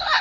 Ah!